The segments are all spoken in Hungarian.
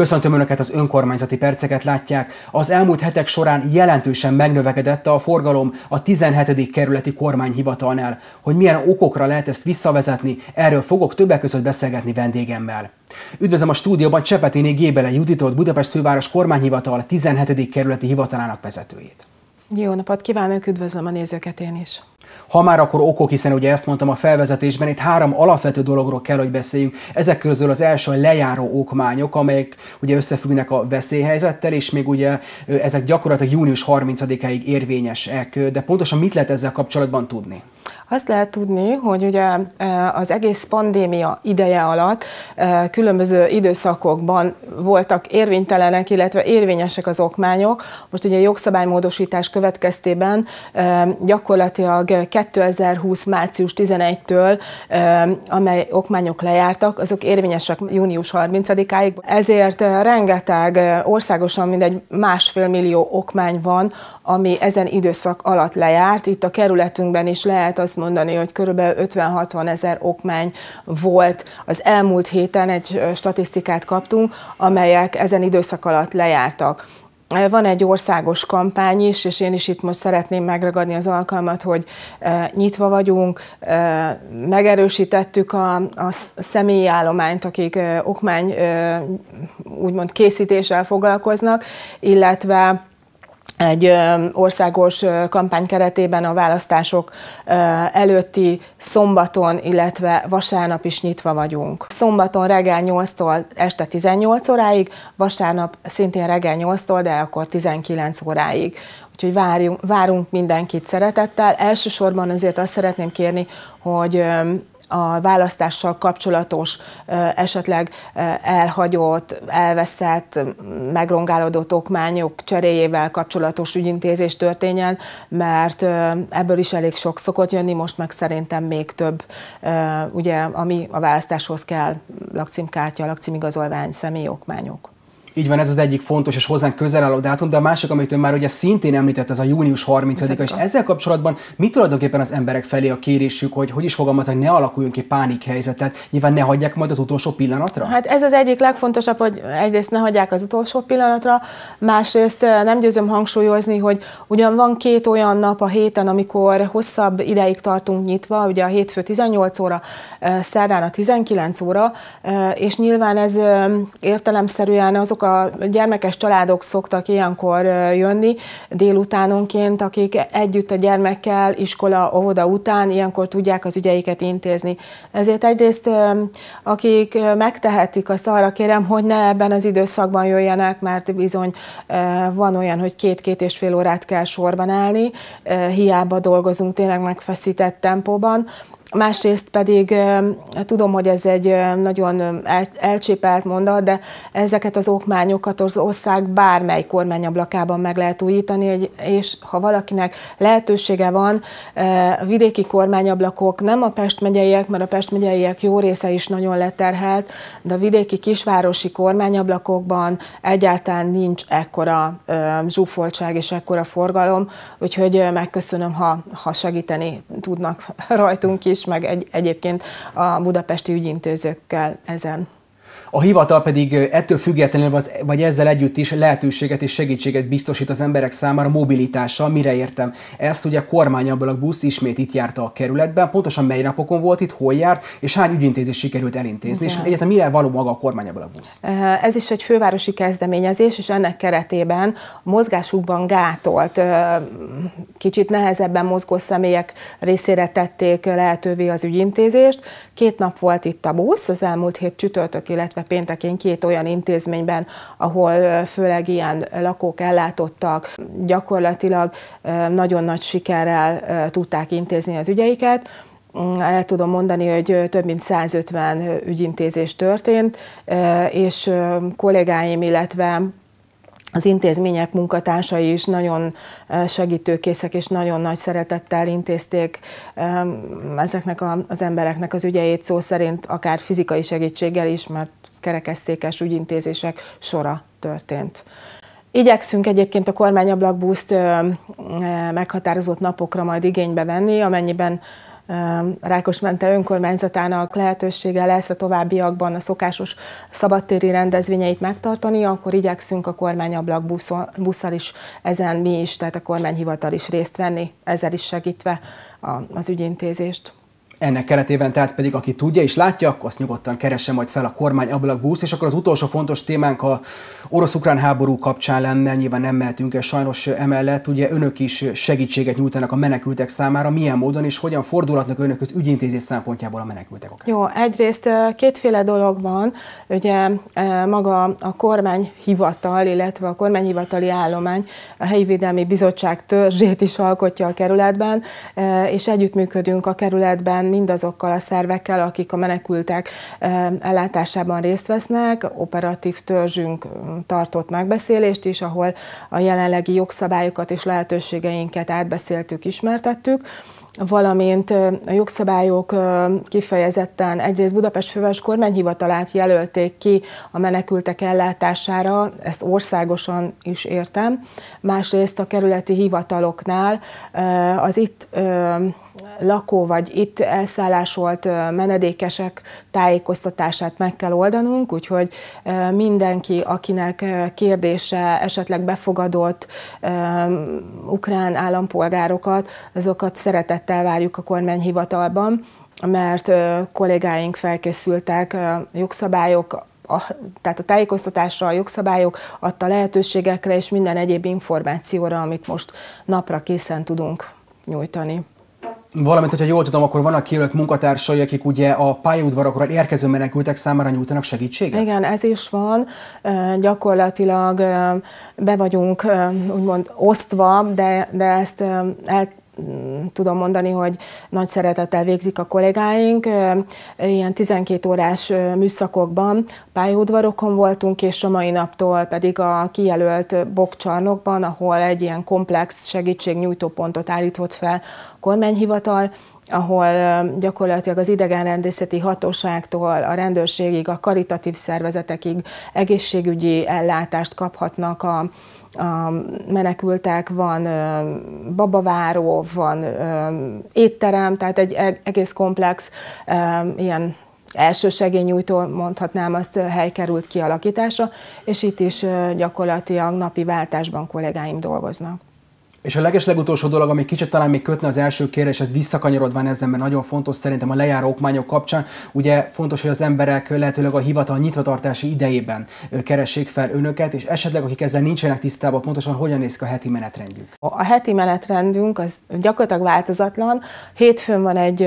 Köszöntöm Önöket, az önkormányzati perceket látják. Az elmúlt hetek során jelentősen megnövekedett a forgalom a 17. kerületi kormányhivatalnál. Hogy milyen okokra lehet ezt visszavezetni, erről fogok többek között beszélgetni vendégemmel. Üdvözlöm a stúdióban Csepetiné Gébele Juditot, Budapest főváros kormányhivatal 17. kerületi hivatalának vezetőjét. Jó napot kívánok, üdvözlöm a nézőket én is. Ha már akkor okok, hiszen ugye ezt mondtam a felvezetésben, itt három alapvető dologról kell, hogy beszéljünk. Ezek közül az első a lejáró okmányok, amelyek ugye összefüggnek a veszélyhelyzettel, és még ugye ezek gyakorlatilag június 30-áig érvényesek. De pontosan mit lehet ezzel kapcsolatban tudni? Azt lehet tudni, hogy ugye az egész pandémia ideje alatt különböző időszakokban voltak érvénytelenek, illetve érvényesek az okmányok. Most ugye jogszabálymódosítás következtében gyakorlatilag 2020. március 11-től, amely okmányok lejártak, azok érvényesek június 30-áig. Ezért rengeteg országosan mindegy másfél millió okmány van, ami ezen időszak alatt lejárt. Itt a kerületünkben is lehet azt mondani, hogy körülbelül 50-60 ezer okmány volt. Az elmúlt héten egy statisztikát kaptunk, amelyek ezen időszak alatt lejártak. Van egy országos kampány is, és én is itt most szeretném megragadni az alkalmat, hogy nyitva vagyunk, megerősítettük a, a személyi állományt, akik okmány úgymond készítéssel foglalkoznak, illetve egy országos kampány keretében a választások előtti szombaton, illetve vasárnap is nyitva vagyunk. Szombaton reggel 8-tól este 18 óráig, vasárnap szintén reggel 8-tól, de akkor 19 óráig. Úgyhogy várjunk, várunk mindenkit szeretettel. Elsősorban azért azt szeretném kérni, hogy a választással kapcsolatos, esetleg elhagyott, elveszett, megrongálódott okmányok cseréjével kapcsolatos ügyintézés történjen, mert ebből is elég sok szokott jönni, most meg szerintem még több, ugye, ami a választáshoz kell, lakcímkártya, lakcímigazolvány, személyokmányok. Így van, ez az egyik fontos és hozzánk közel álló dátum, de a másik, amit ön már ugye szintén említett, ez a június 30-a, és ezzel kapcsolatban mi tulajdonképpen az emberek felé a kérésük, hogy hogy is fogalmazok, ne alakuljon ki pánikhelyzet, tehát nyilván ne hagyják majd az utolsó pillanatra? Hát ez az egyik legfontosabb, hogy egyrészt ne hagyják az utolsó pillanatra, másrészt nem győzöm hangsúlyozni, hogy ugyan van két olyan nap a héten, amikor hosszabb ideig tartunk nyitva, ugye a hétfő 18 óra, szerdán a 19 óra, és nyilván ez értelemszerűen azok azok a gyermekes családok szoktak ilyenkor jönni délutánonként, akik együtt a gyermekkel iskola, óvoda után ilyenkor tudják az ügyeiket intézni. Ezért egyrészt akik megtehetik, azt arra kérem, hogy ne ebben az időszakban jöjjenek, mert bizony van olyan, hogy két-két és fél órát kell sorban állni, hiába dolgozunk tényleg megfeszített tempóban, Másrészt pedig tudom, hogy ez egy nagyon elcsépelt mondat, de ezeket az okmányokat az ország bármely kormányablakában meg lehet újítani, és ha valakinek lehetősége van, a vidéki kormányablakok nem a Pest megyeiek, mert a Pest megyeiek jó része is nagyon leterhelt, de a vidéki kisvárosi kormányablakokban egyáltalán nincs ekkora zsúfoltság és ekkora forgalom, úgyhogy megköszönöm, ha, ha segíteni tudnak rajtunk is is, meg egy, egyébként a budapesti ügyintézőkkel ezen. A hivatal pedig ettől függetlenül, vagy ezzel együtt is lehetőséget és segítséget biztosít az emberek számára mobilitással. Mire értem? Ezt ugye a busz ismét itt járta a kerületben, pontosan mely napokon volt itt, hol járt, és hány ügyintézés sikerült elintézni, Igen. és egyáltalán mire való maga a busz? Ez is egy fővárosi kezdeményezés, és ennek keretében a mozgásukban gátolt, kicsit nehezebben mozgó személyek részére tették lehetővé az ügyintézést. Két nap volt itt a busz, az elmúlt hét csütörtök, illetve illetve péntekén két olyan intézményben, ahol főleg ilyen lakók ellátottak, gyakorlatilag nagyon nagy sikerrel tudták intézni az ügyeiket. Mm, el tudom mondani, hogy több mint 150 ügyintézés történt, és kollégáim, illetve az intézmények munkatársai is nagyon segítőkészek és nagyon nagy szeretettel intézték ezeknek az embereknek az ügyeit, szó szerint akár fizikai segítséggel is, mert kerekesszékes ügyintézések sora történt. Igyekszünk egyébként a kormányablakbuszt meghatározott napokra majd igénybe venni, amennyiben Rákosmente önkormányzatának lehetősége lesz a továbbiakban a szokásos szabadtéri rendezvényeit megtartani, akkor igyekszünk a kormányablak busszal is ezen mi is, tehát a kormányhivatal is részt venni, ezzel is segítve az ügyintézést. Ennek keretében tehát pedig, aki tudja és látja, akkor azt nyugodtan keresse majd fel a kormány ablakbusz, és akkor az utolsó fontos témánk a orosz-ukrán háború kapcsán lenne, nyilván nem mehetünk el sajnos emellett, ugye önök is segítséget nyújtanak a menekültek számára, milyen módon és hogyan fordulhatnak önök az ügyintézés szempontjából a menekültek akár? Jó, egyrészt kétféle dolog van, ugye maga a kormányhivatal, illetve a kormányhivatali állomány a helyi védelmi bizottság törzsét is alkotja a kerületben, és együttműködünk a kerületben mindazokkal a szervekkel, akik a menekültek ellátásában részt vesznek. Operatív törzsünk tartott megbeszélést is, ahol a jelenlegi jogszabályokat és lehetőségeinket átbeszéltük, ismertettük valamint a jogszabályok kifejezetten egyrészt Budapest főváros kormányhivatalát jelölték ki a menekültek ellátására, ezt országosan is értem, másrészt a kerületi hivataloknál az itt lakó vagy itt elszállásolt menedékesek tájékoztatását meg kell oldanunk, úgyhogy mindenki, akinek kérdése esetleg befogadott ukrán állampolgárokat, azokat szeretettel várjuk a kormányhivatalban, mert kollégáink felkészültek jogszabályok, a, tehát a tájékoztatásra, a jogszabályok adta lehetőségekre és minden egyéb információra, amit most napra készen tudunk nyújtani. Valamint, hogyha jól tudom, akkor vannak kijelölt munkatársai, akik ugye a pályaudvarokról érkező menekültek számára nyújtanak segítséget? Igen, ez is van. Gyakorlatilag be vagyunk úgymond osztva, de, de ezt el tudom mondani, hogy nagy szeretettel végzik a kollégáink. Ilyen 12 órás műszakokban pályaudvarokon voltunk, és a mai naptól pedig a kijelölt bokcsarnokban, ahol egy ilyen komplex segítségnyújtó pontot állított fel a kormányhivatal, ahol gyakorlatilag az idegenrendészeti hatóságtól a rendőrségig, a karitatív szervezetekig egészségügyi ellátást kaphatnak a, a menekültek, van babaváró, van étterem, tehát egy e-, egész komplex ilyen segélynyújtó, mondhatnám, azt hely került kialakításra, és itt is gyakorlatilag napi váltásban kollégáim dolgoznak. És a leges legutolsó dolog, ami kicsit talán még kötne az első kérdés, ez visszakanyarodván ezen, mert nagyon fontos szerintem a lejáró okmányok kapcsán. Ugye fontos, hogy az emberek lehetőleg a hivatal nyitvatartási idejében keressék fel önöket, és esetleg akik ezzel nincsenek tisztában, pontosan hogyan néz ki a heti menetrendjük? A heti menetrendünk az gyakorlatilag változatlan. Hétfőn van egy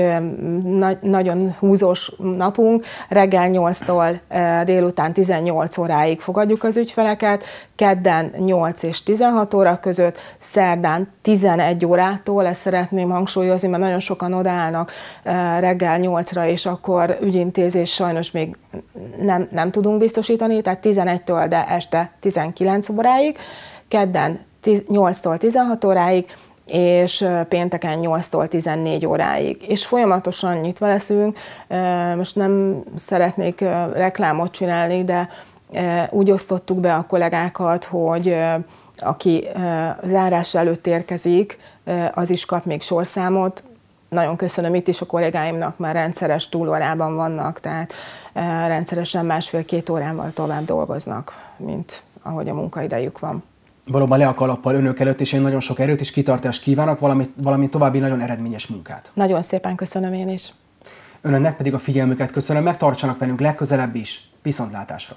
na- nagyon húzós napunk, reggel 8-tól délután 18 óráig fogadjuk az ügyfeleket, kedden 8 és 16 óra között, szerd szerdán 11 órától, ezt szeretném hangsúlyozni, mert nagyon sokan odaállnak eh, reggel 8-ra, és akkor ügyintézés sajnos még nem, nem tudunk biztosítani, tehát 11-től, de este 19 óráig, kedden 8-tól 16 óráig, és eh, pénteken 8-tól 14 óráig. És folyamatosan nyitva leszünk, eh, most nem szeretnék reklámot csinálni, de úgy osztottuk be a kollégákat, hogy aki zárás előtt érkezik, az is kap még sorszámot. Nagyon köszönöm itt is a kollégáimnak, már rendszeres túlórában vannak, tehát rendszeresen másfél-két órával tovább dolgoznak, mint ahogy a munkaidejük van. Valóban le a kalappal önök előtt, és én nagyon sok erőt és kitartást kívánok, valamint, valamint további nagyon eredményes munkát. Nagyon szépen köszönöm én is. Önöknek pedig a figyelmüket köszönöm, megtartsanak velünk legközelebb is. Viszontlátásra!